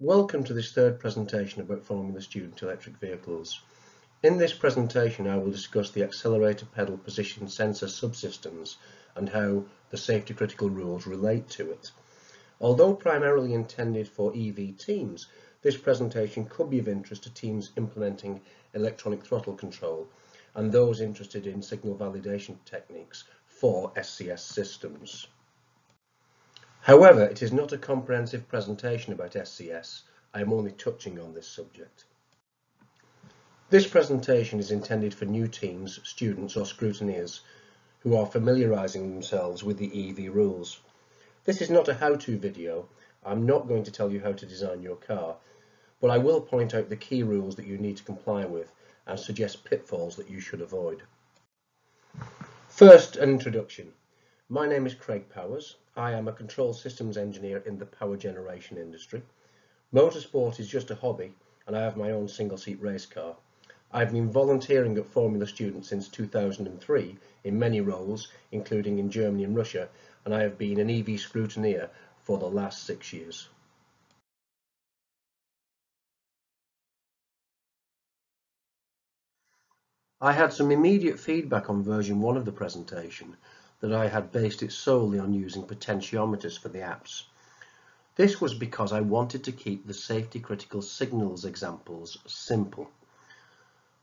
Welcome to this third presentation about Formula Student electric vehicles. In this presentation I will discuss the accelerator pedal position sensor subsystems and how the safety critical rules relate to it. Although primarily intended for EV teams, this presentation could be of interest to teams implementing electronic throttle control and those interested in signal validation techniques for SCS systems. However, it is not a comprehensive presentation about SCS. I am only touching on this subject. This presentation is intended for new teams, students or scrutineers who are familiarising themselves with the EV rules. This is not a how-to video. I'm not going to tell you how to design your car, but I will point out the key rules that you need to comply with and suggest pitfalls that you should avoid. First, an introduction. My name is Craig Powers. I am a control systems engineer in the power generation industry. Motorsport is just a hobby and I have my own single seat race car. I've been volunteering at Formula Student since 2003 in many roles, including in Germany and Russia, and I have been an EV scrutineer for the last six years. I had some immediate feedback on version 1 of the presentation that I had based it solely on using potentiometers for the apps. This was because I wanted to keep the safety critical signals examples simple.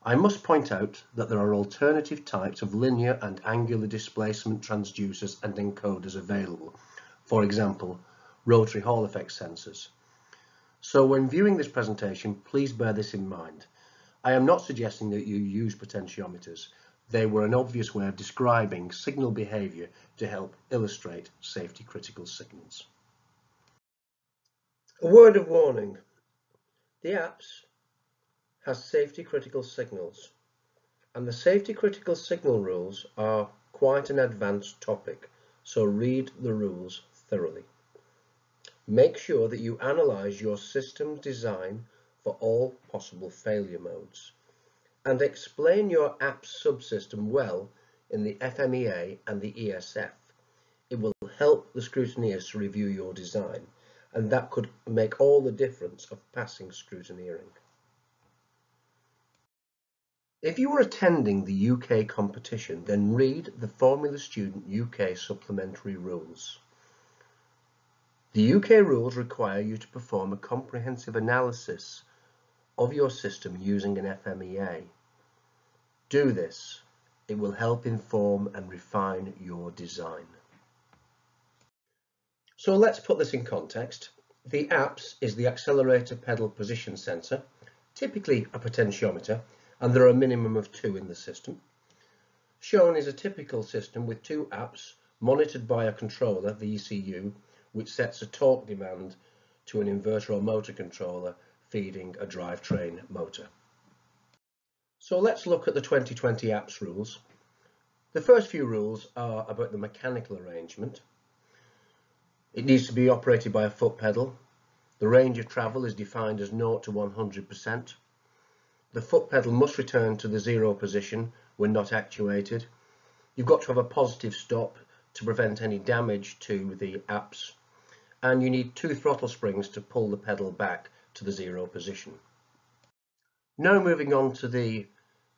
I must point out that there are alternative types of linear and angular displacement transducers and encoders available, for example, rotary Hall effect sensors. So when viewing this presentation, please bear this in mind. I am not suggesting that you use potentiometers, they were an obvious way of describing signal behaviour to help illustrate safety critical signals. A word of warning. The apps has safety critical signals and the safety critical signal rules are quite an advanced topic so read the rules thoroughly. Make sure that you analyse your system design for all possible failure modes and explain your app's subsystem well in the FMEA and the ESF. It will help the scrutineers to review your design, and that could make all the difference of passing scrutineering. If you are attending the UK competition, then read the Formula Student UK supplementary rules. The UK rules require you to perform a comprehensive analysis of your system using an FMEA. Do this. It will help inform and refine your design. So let's put this in context. The APS is the accelerator pedal position sensor, typically a potentiometer, and there are a minimum of two in the system. Shown is a typical system with two apps monitored by a controller, the ECU, which sets a torque demand to an inverter or motor controller feeding a drivetrain motor. So let's look at the 2020 apps rules. The first few rules are about the mechanical arrangement. It needs to be operated by a foot pedal. The range of travel is defined as 0 to 100%. The foot pedal must return to the zero position when not actuated. You've got to have a positive stop to prevent any damage to the apps. And you need two throttle springs to pull the pedal back to the zero position. Now moving on to the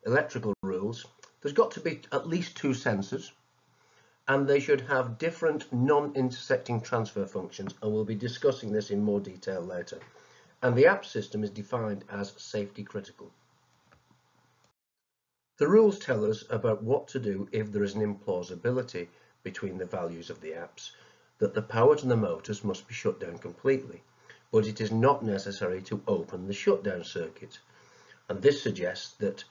electrical rules, there's got to be at least two sensors and they should have different non-intersecting transfer functions and we'll be discussing this in more detail later. And the app system is defined as safety critical. The rules tell us about what to do if there is an implausibility between the values of the apps, that the power to the motors must be shut down completely, but it is not necessary to open the shutdown circuit. And this suggests that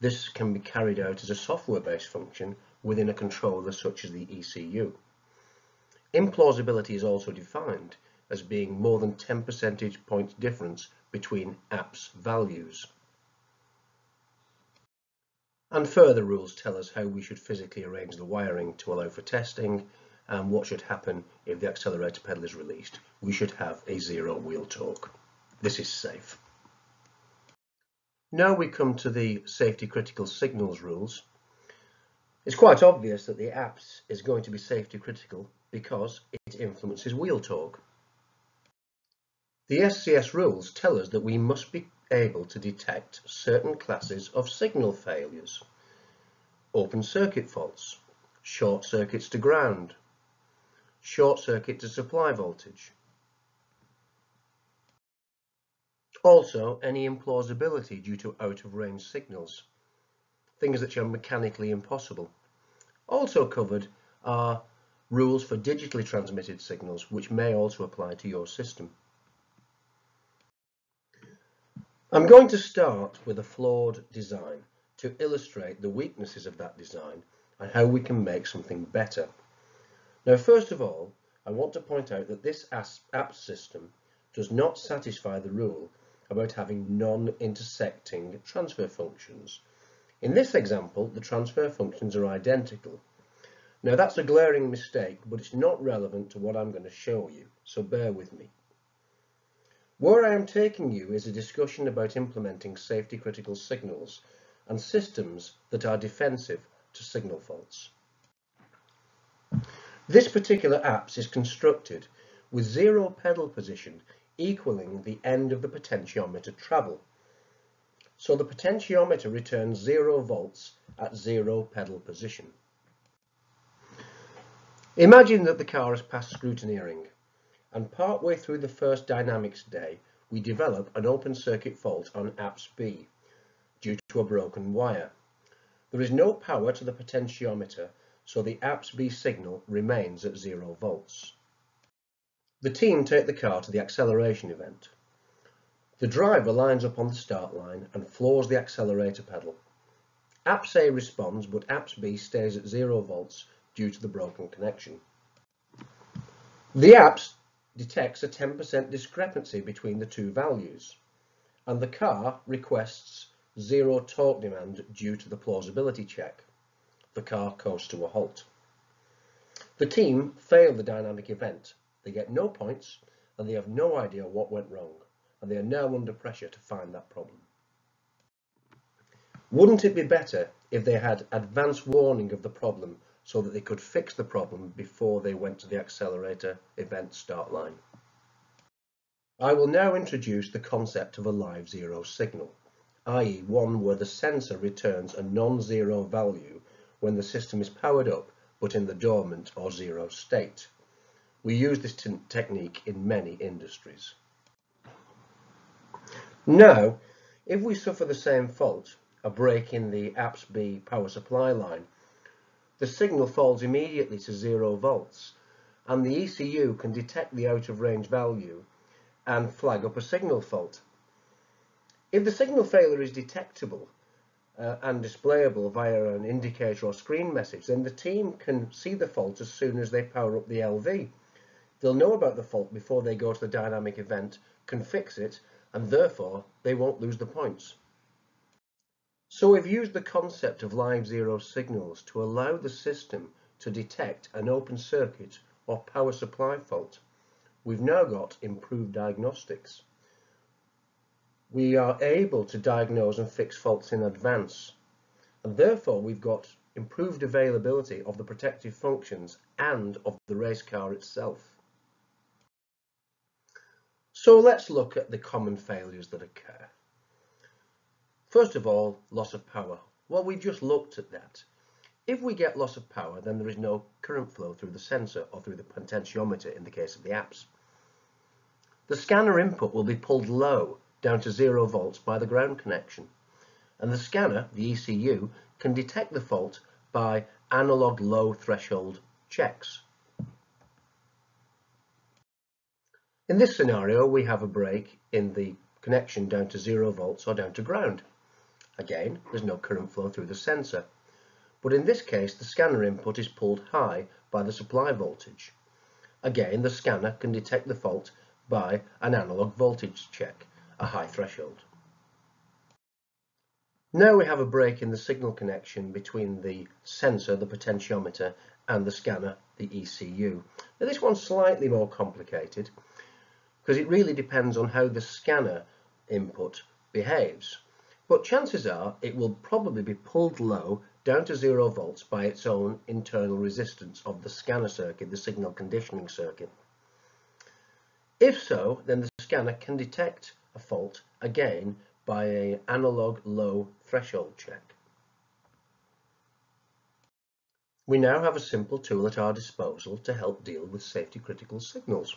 this can be carried out as a software-based function within a controller such as the ECU. Implausibility is also defined as being more than 10 percentage point difference between apps values. And further rules tell us how we should physically arrange the wiring to allow for testing and what should happen if the accelerator pedal is released. We should have a zero wheel torque. This is safe. Now we come to the safety critical signals rules. It's quite obvious that the apps is going to be safety critical because it influences wheel torque. The SCS rules tell us that we must be able to detect certain classes of signal failures. Open circuit faults, short circuits to ground, short circuit to supply voltage. Also, any implausibility due to out of range signals, things that are mechanically impossible. Also covered are rules for digitally transmitted signals, which may also apply to your system. I'm going to start with a flawed design to illustrate the weaknesses of that design and how we can make something better. Now, first of all, I want to point out that this app system does not satisfy the rule about having non-intersecting transfer functions. In this example, the transfer functions are identical. Now, that's a glaring mistake, but it's not relevant to what I'm going to show you, so bear with me. Where I am taking you is a discussion about implementing safety critical signals and systems that are defensive to signal faults. This particular apps is constructed with zero pedal position equaling the end of the potentiometer travel. So the potentiometer returns zero volts at zero pedal position. Imagine that the car has passed scrutineering and partway through the first dynamics day, we develop an open circuit fault on APS B due to a broken wire. There is no power to the potentiometer, so the APS B signal remains at zero volts. The team take the car to the acceleration event. The driver lines up on the start line and floors the accelerator pedal. APS A responds, but APS B stays at zero volts due to the broken connection. The APS detects a 10% discrepancy between the two values, and the car requests zero torque demand due to the plausibility check. The car coasts to a halt. The team fail the dynamic event. They get no points and they have no idea what went wrong and they are now under pressure to find that problem. Wouldn't it be better if they had advance warning of the problem so that they could fix the problem before they went to the accelerator event start line. I will now introduce the concept of a live zero signal, i.e. one where the sensor returns a non-zero value when the system is powered up but in the dormant or zero state. We use this technique in many industries. Now, if we suffer the same fault, a break in the APS B power supply line, the signal falls immediately to zero volts and the ECU can detect the out of range value and flag up a signal fault. If the signal failure is detectable uh, and displayable via an indicator or screen message, then the team can see the fault as soon as they power up the LV. They'll know about the fault before they go to the dynamic event, can fix it, and therefore they won't lose the points. So we've used the concept of live zero signals to allow the system to detect an open circuit or power supply fault. We've now got improved diagnostics. We are able to diagnose and fix faults in advance. And therefore we've got improved availability of the protective functions and of the race car itself. So let's look at the common failures that occur. First of all, loss of power. Well, we've just looked at that. If we get loss of power, then there is no current flow through the sensor or through the potentiometer in the case of the apps. The scanner input will be pulled low, down to zero volts by the ground connection. And the scanner, the ECU, can detect the fault by analog low threshold checks. In this scenario, we have a break in the connection down to zero volts or down to ground. Again, there's no current flow through the sensor. But in this case, the scanner input is pulled high by the supply voltage. Again, the scanner can detect the fault by an analog voltage check, a high threshold. Now we have a break in the signal connection between the sensor, the potentiometer, and the scanner, the ECU. Now this one's slightly more complicated because it really depends on how the scanner input behaves but chances are it will probably be pulled low down to zero volts by its own internal resistance of the scanner circuit, the signal conditioning circuit. If so, then the scanner can detect a fault again by an analog low threshold check. We now have a simple tool at our disposal to help deal with safety critical signals.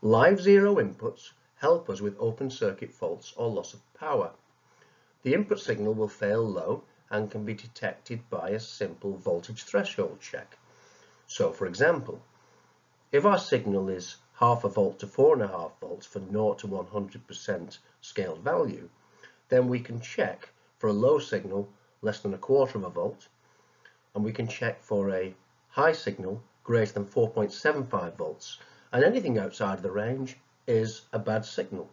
Live zero inputs help us with open circuit faults or loss of power. The input signal will fail low and can be detected by a simple voltage threshold check. So for example, if our signal is half a volt to four and a half volts for 0 to 100% scaled value, then we can check for a low signal less than a quarter of a volt, and we can check for a high signal greater than 4.75 volts, and anything outside of the range is a bad signal.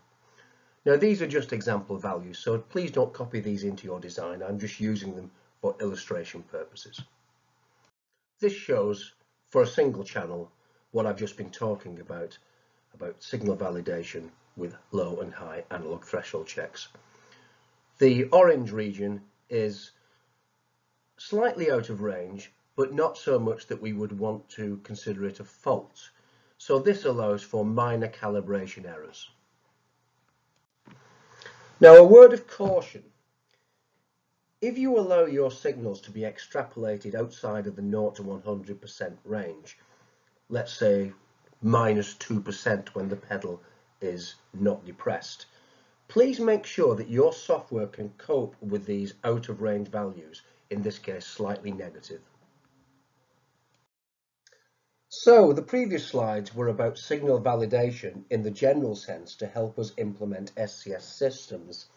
Now these are just example values, so please don't copy these into your design. I'm just using them for illustration purposes. This shows for a single channel what I've just been talking about, about signal validation with low and high analog threshold checks. The orange region is slightly out of range, but not so much that we would want to consider it a fault. So this allows for minor calibration errors. Now a word of caution. If you allow your signals to be extrapolated outside of the 0 to 100% range, let's say minus 2% when the pedal is not depressed, please make sure that your software can cope with these out of range values, in this case slightly negative. So the previous slides were about signal validation in the general sense to help us implement SCS systems.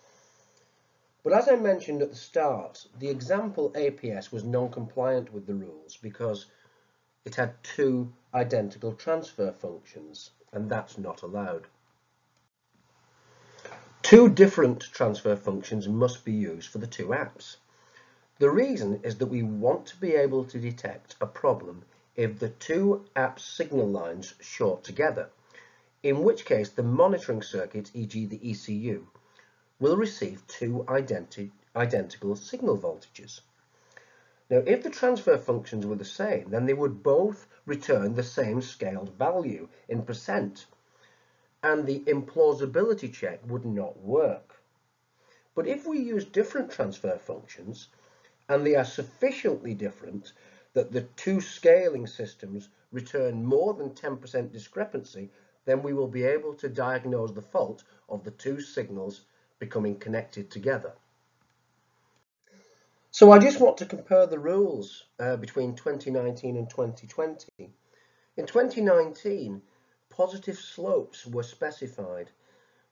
But as I mentioned at the start, the example APS was non-compliant with the rules because it had two identical transfer functions and that's not allowed. Two different transfer functions must be used for the two apps. The reason is that we want to be able to detect a problem if the two app signal lines short together, in which case the monitoring circuit, e.g. the ECU, will receive two identi identical signal voltages. Now, if the transfer functions were the same, then they would both return the same scaled value in percent, and the implausibility check would not work. But if we use different transfer functions, and they are sufficiently different that the two scaling systems return more than 10% discrepancy, then we will be able to diagnose the fault of the two signals becoming connected together. So I just want to compare the rules uh, between 2019 and 2020. In 2019, positive slopes were specified,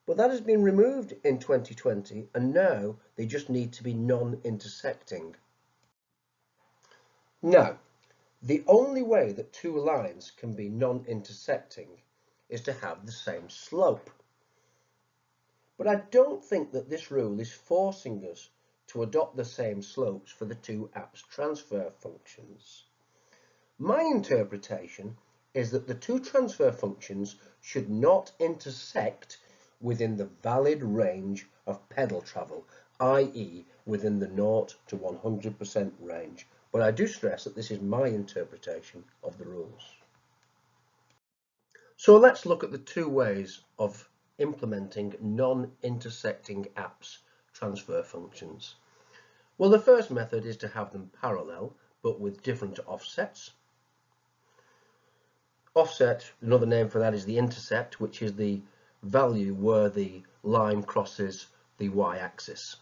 but that has been removed in 2020 and now they just need to be non-intersecting. Now, the only way that two lines can be non-intersecting is to have the same slope. But I don't think that this rule is forcing us to adopt the same slopes for the two apps transfer functions. My interpretation is that the two transfer functions should not intersect within the valid range of pedal travel, i.e. within the 0 to 100% range but I do stress that this is my interpretation of the rules. So let's look at the two ways of implementing non-intersecting apps transfer functions. Well, the first method is to have them parallel, but with different offsets. Offset, another name for that is the intercept, which is the value where the line crosses the y-axis.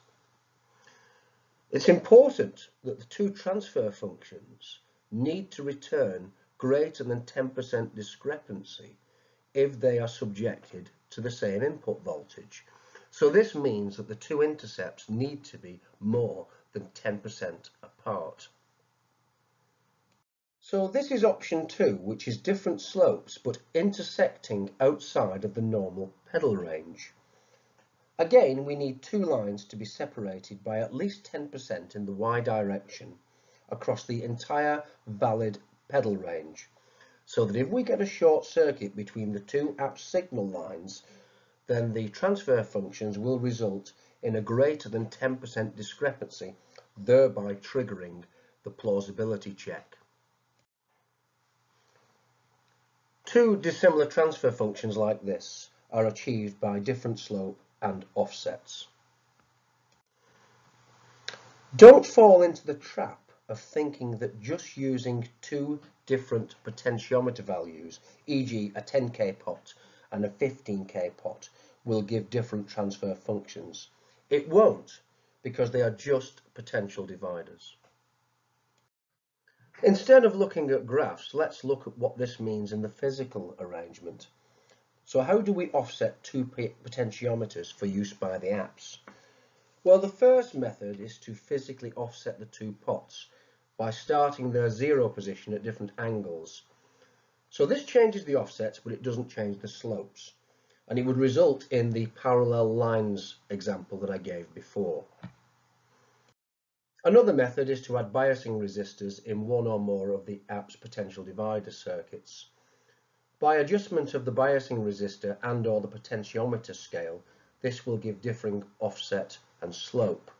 It's important that the two transfer functions need to return greater than 10% discrepancy if they are subjected to the same input voltage. So this means that the two intercepts need to be more than 10% apart. So this is option two, which is different slopes but intersecting outside of the normal pedal range. Again, we need two lines to be separated by at least 10% in the y direction across the entire valid pedal range, so that if we get a short circuit between the two app signal lines, then the transfer functions will result in a greater than 10% discrepancy, thereby triggering the plausibility check. Two dissimilar transfer functions like this are achieved by different slope and offsets. Don't fall into the trap of thinking that just using two different potentiometer values, e.g. a 10k pot and a 15k pot, will give different transfer functions. It won't, because they are just potential dividers. Instead of looking at graphs, let's look at what this means in the physical arrangement. So how do we offset two potentiometers for use by the apps? Well, the first method is to physically offset the two pots by starting their zero position at different angles. So this changes the offsets, but it doesn't change the slopes. And it would result in the parallel lines example that I gave before. Another method is to add biasing resistors in one or more of the app's potential divider circuits. By adjustment of the biasing resistor and or the potentiometer scale, this will give differing offset and slope.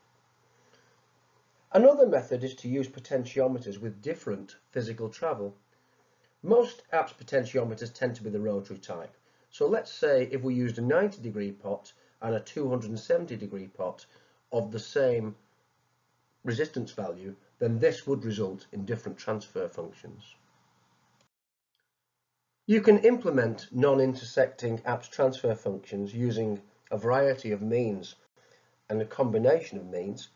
Another method is to use potentiometers with different physical travel. Most apps potentiometers tend to be the rotary type. So let's say if we used a 90 degree pot and a 270 degree pot of the same resistance value, then this would result in different transfer functions. You can implement non-intersecting apps transfer functions using a variety of means and a combination of means.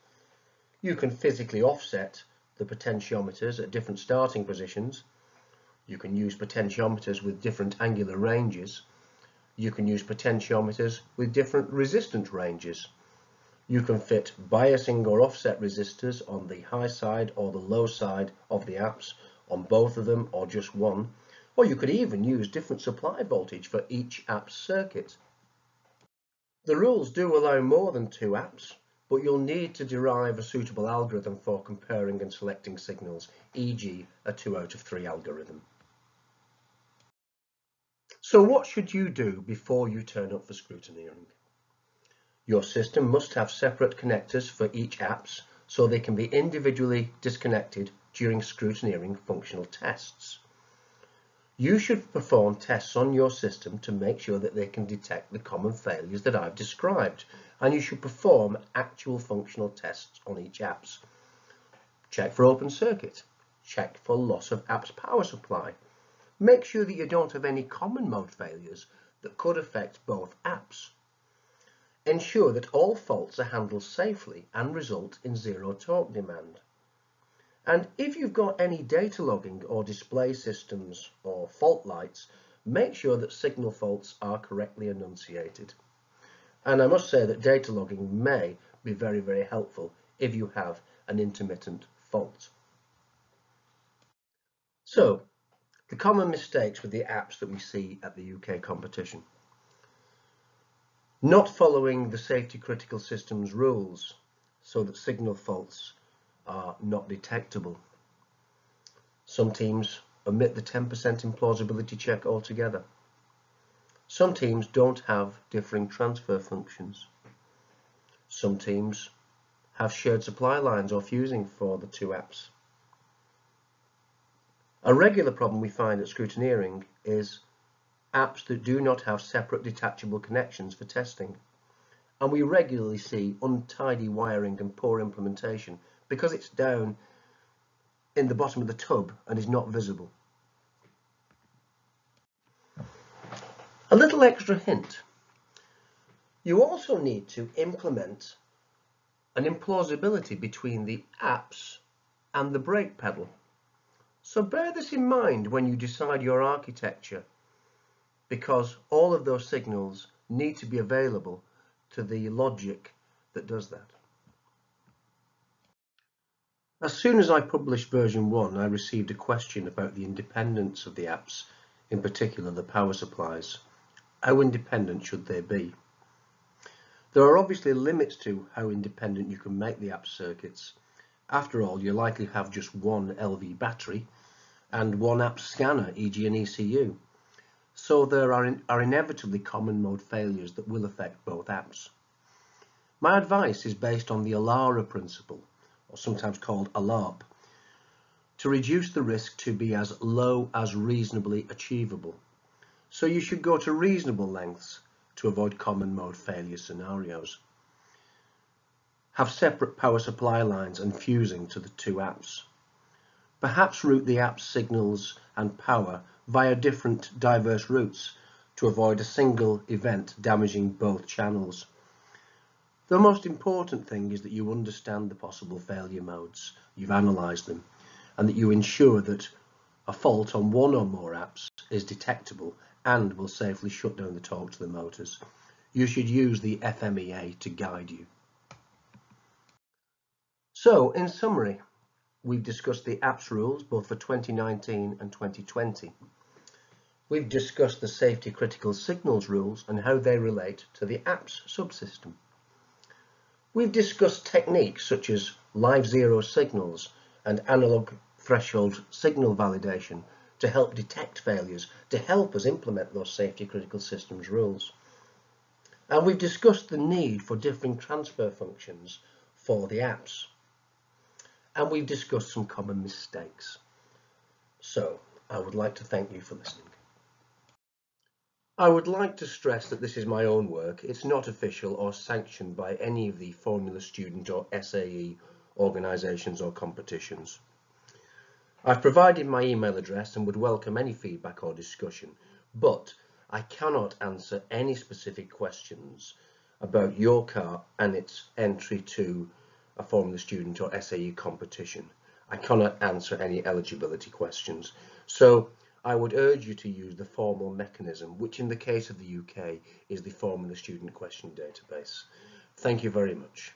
You can physically offset the potentiometers at different starting positions. You can use potentiometers with different angular ranges. You can use potentiometers with different resistance ranges. You can fit biasing or offset resistors on the high side or the low side of the apps on both of them or just one. Or you could even use different supply voltage for each app's circuit. The rules do allow more than two apps, but you'll need to derive a suitable algorithm for comparing and selecting signals, e.g. a 2 out of 3 algorithm. So what should you do before you turn up for scrutineering? Your system must have separate connectors for each apps so they can be individually disconnected during scrutineering functional tests. You should perform tests on your system to make sure that they can detect the common failures that I've described and you should perform actual functional tests on each apps. Check for open circuit. Check for loss of app's power supply. Make sure that you don't have any common mode failures that could affect both apps. Ensure that all faults are handled safely and result in zero torque demand. And if you've got any data logging or display systems or fault lights, make sure that signal faults are correctly enunciated. And I must say that data logging may be very, very helpful if you have an intermittent fault. So, the common mistakes with the apps that we see at the UK competition not following the safety critical systems rules so that signal faults are not detectable. Some teams omit the 10% implausibility check altogether. Some teams don't have differing transfer functions. Some teams have shared supply lines or fusing for the two apps. A regular problem we find at scrutineering is apps that do not have separate detachable connections for testing. And we regularly see untidy wiring and poor implementation because it's down in the bottom of the tub and is not visible. A little extra hint. You also need to implement an implausibility between the apps and the brake pedal. So bear this in mind when you decide your architecture because all of those signals need to be available to the logic that does that. As soon as I published version 1, I received a question about the independence of the apps, in particular the power supplies. How independent should they be? There are obviously limits to how independent you can make the app circuits. After all, you likely have just one LV battery and one app scanner, e.g. an ECU. So there are, in, are inevitably common mode failures that will affect both apps. My advice is based on the ALARA principle, or sometimes called ALARP, to reduce the risk to be as low as reasonably achievable. So you should go to reasonable lengths to avoid common mode failure scenarios. Have separate power supply lines and fusing to the two apps. Perhaps route the app's signals and power via different diverse routes to avoid a single event damaging both channels. The most important thing is that you understand the possible failure modes, you've analysed them, and that you ensure that a fault on one or more apps is detectable and will safely shut down the torque to the motors. You should use the FMEA to guide you. So, in summary, we've discussed the apps rules both for 2019 and 2020. We've discussed the safety critical signals rules and how they relate to the apps subsystem. We've discussed techniques such as live zero signals and analog threshold signal validation to help detect failures, to help us implement those safety critical systems rules. And we've discussed the need for different transfer functions for the apps. And we've discussed some common mistakes. So I would like to thank you for listening. I would like to stress that this is my own work. It's not official or sanctioned by any of the Formula Student or SAE organisations or competitions. I've provided my email address and would welcome any feedback or discussion, but I cannot answer any specific questions about your car and its entry to a Formula Student or SAE competition. I cannot answer any eligibility questions. So I would urge you to use the formal mechanism, which in the case of the UK is the Formula Student Question Database. Thank you very much.